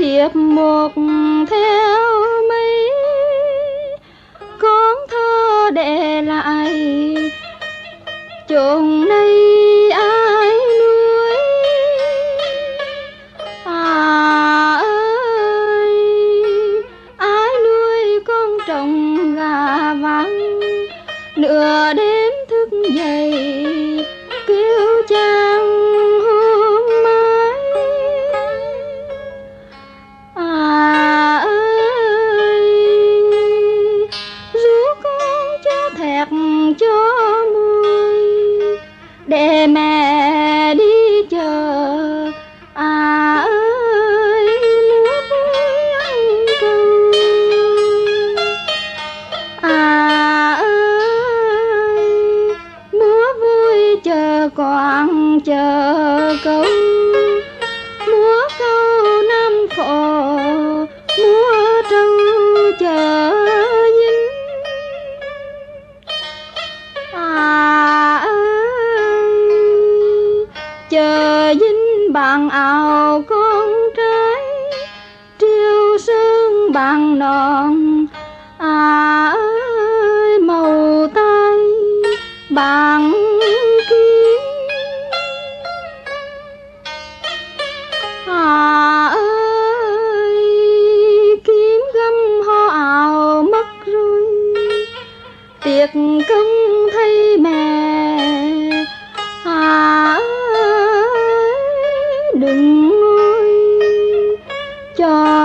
thiệp một theo mấy. Con thơ để lại, chồng này ai nuôi? À ơi, ai nuôi con trồng gà vắng nửa đêm thức dậy mẹ đi chờ. À ơi nước vui cần à ơi, múa vui chờ quảng chờ câu chờ dính bằng ao con trai triều sơn bằng non. À ơi, màu tay bằng kim. À 呀